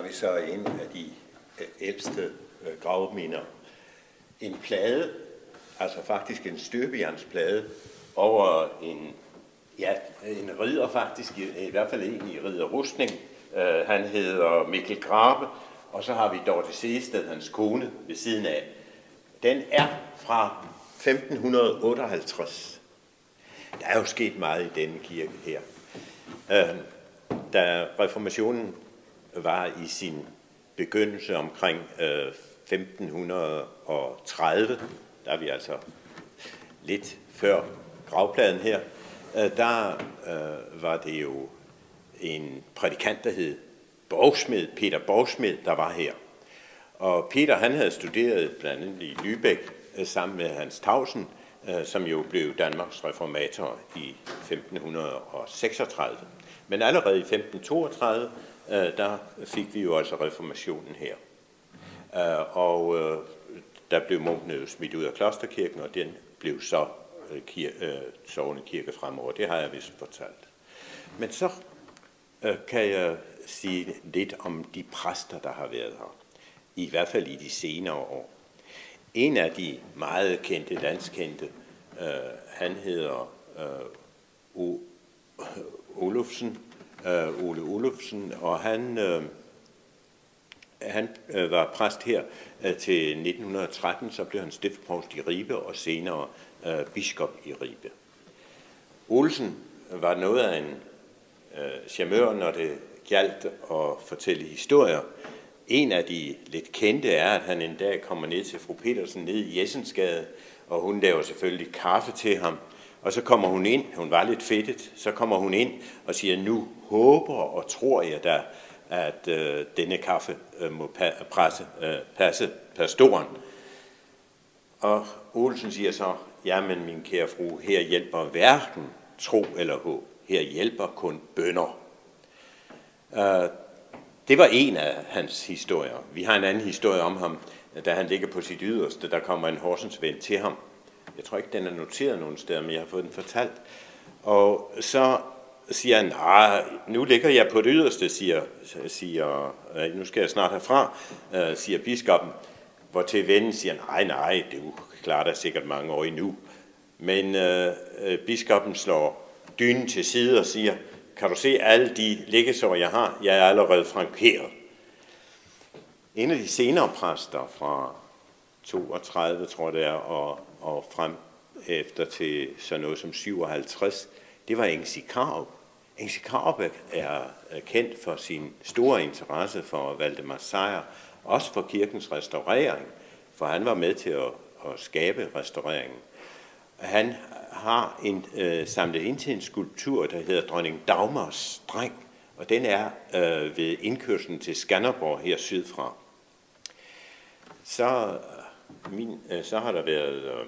har vi så en af de ældste øh, gravminder. En plade, altså faktisk en støbejernsplade, over en, ja, en ridder faktisk, i, i hvert fald en i ridderrustning. Uh, han hedder Mikkel Grabe, og så har vi Dorte Seested, hans kone, ved siden af. Den er fra 1558. Der er jo sket meget i denne kirke her. Uh, da reformationen var i sin begyndelse omkring øh, 1530, der er vi altså lidt før gravpladen her, øh, der øh, var det jo en prædikant, der hed Borgsmed, Peter Borgsmed, der var her. Og Peter, han havde studeret blandt andet i Lübeck øh, sammen med Hans Tausen, øh, som jo blev Danmarks reformator i 1536. Men allerede i 1532, Øh, der fik vi jo altså reformationen her. Øh, og øh, der blev munkene jo smidt ud af klosterkirken, og den blev så sovende kirke fremover. Det har jeg vist fortalt. Men så kan jeg sige lidt om de præster, der har været her. I hvert fald i de senere år. En af de meget kendte, landskendte, øh, han hedder øh, o, Olufsen, øh, Ole Olufsen, og han, øh, han øh, var præst her øh, til 1913, så blev han stiftprovst i Ribe og senere øh, biskop i Ribe. Olsen var noget af en øh, charmør, når det galt at fortælle historier. En af de lidt kendte er, at han en dag kommer ned til fru Petersen ned i Jessensgade, og hun laver selvfølgelig kaffe til ham. Og så kommer hun ind, hun var lidt fedtet, så kommer hun ind og siger, nu håber og tror jeg da, at øh, denne kaffe øh, må pa- presse, øh, passe pastoren. Og Olsen siger så, jamen min kære fru, her hjælper hverken tro eller håb. Her hjælper kun bønder. Uh, det var en af hans historier. Vi har en anden historie om ham, da han ligger på sit yderste. Der kommer en Horsens ven til ham. Jeg tror ikke, den er noteret nogen steder, men jeg har fået den fortalt. Og så siger han, nej, nu ligger jeg på det yderste, siger, siger nu skal jeg snart herfra, øh, siger biskoppen. Hvor til vennen siger, nej, nej, det klarer der sikkert mange år endnu. Men øh, øh, biskoppen slår dynen til side og siger, kan du se alle de liggesår, jeg har? Jeg er allerede frankeret. En af de senere præster fra 32, tror jeg det er, og, og frem efter til sådan noget som 57, det var Engsi Karup. Engsi Karup er kendt for sin store interesse for Valdemar Sejr, også for kirkens restaurering, for han var med til at, at skabe restaureringen. Han har en, øh, samlet ind til en skulptur, der hedder Dronning Dagmars Dreng, og den er øh, ved indkørslen til Skanderborg her sydfra. Så, min, øh, så har der været øh,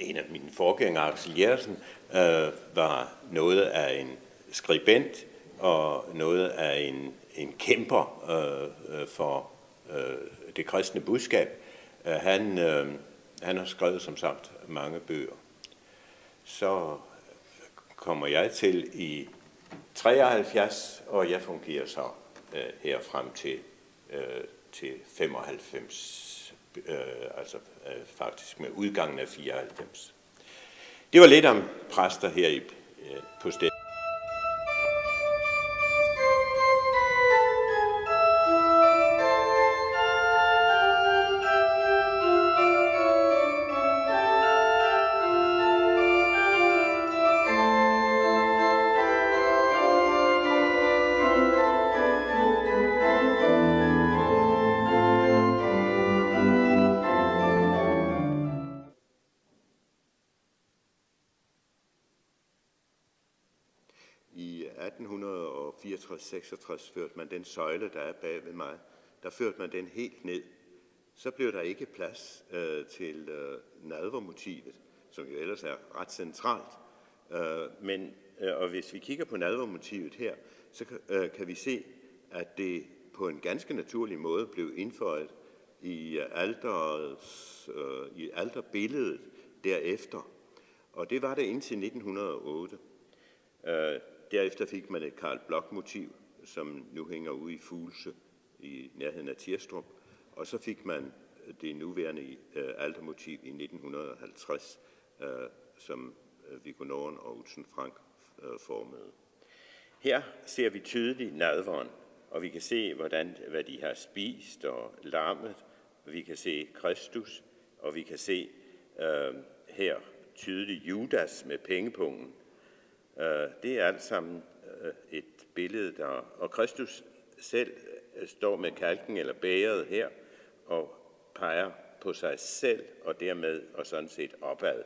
en af mine forgængere, Axel Jersen, øh, var noget af en skribent og noget af en, en kæmper øh, øh for øh, det kristne budskab. Øh, han, øh, han har skrevet som sagt mange bøger så kommer jeg til i 73, og jeg fungerer så øh, her frem til, øh, til 95, øh, altså øh, faktisk med udgangen af 94. Det var lidt om præster her i, øh, på stedet. I 1864-66 førte man den søjle, der er bag ved mig, der førte man den helt ned. Så blev der ikke plads øh, til øh, nadvermotivet, som jo ellers er ret centralt. Øh, men, øh, og hvis vi kigger på nadvermotivet her, så øh, kan vi se, at det på en ganske naturlig måde blev indføjet i alders, øh, i alterbilledet derefter. Og det var det indtil 1908. Øh, derefter fik man et Karl Blok-motiv, som nu hænger ude i Fuglse i nærheden af Tirstrup. Og så fik man det nuværende øh, altermotiv i 1950, øh, som øh, Viggo Norden og Utzen Frank øh, formede. Her ser vi tydeligt nadveren, og vi kan se, hvordan, hvad de har spist og lammet. Vi kan se Kristus, og vi kan se øh, her tydeligt Judas med pengepungen. Øh, det er alt sammen øh, et billede, der... Og Kristus selv øh, står med kalken eller bæret her og peger på sig selv og dermed og sådan set opad.